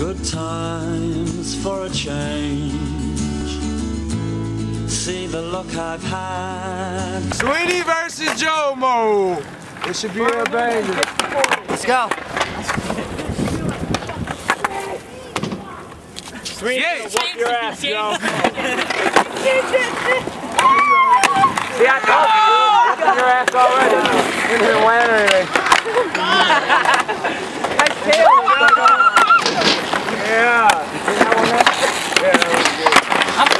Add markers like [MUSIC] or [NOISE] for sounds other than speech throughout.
Good times for a change. See the look I've had. Sweeney versus Jomo. It should be a banger. Let's go. Sweeney, Yeah, whoop your ass, yo. [LAUGHS] See, I told you. Whoop your ass already. Didn't even land or anything. Yeah. You see that one there? Yeah, that was good.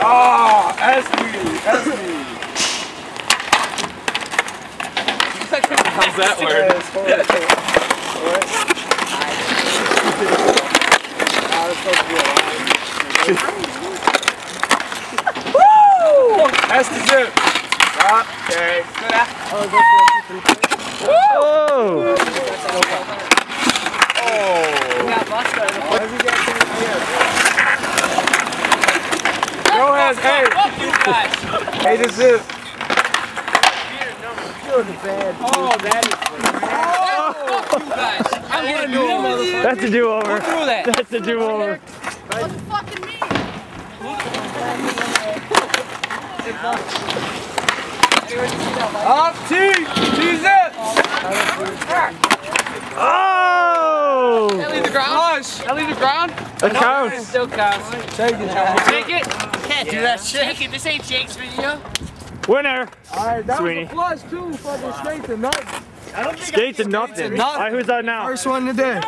Ah, oh, Esme, Esme. How's that word? That's the zip. Ah, okay. Go ahead, hey. Fuck you Hey, the zip. Oh, that is. Fuck you guys. I'm gonna do it, motherfucker. That's a. Who threw that? That's a do-over. Up T. T zip. Oh! That leave the ground? That leave the ground? That counts. Still counts. Take it, Take it. Can't do that shit. Take it. This ain't Jake's video. Winner. All right, that Sweeney. was a plus two. Fucking straight to nothing. Skate to nothing. nothing. All right, who's that now? First one today.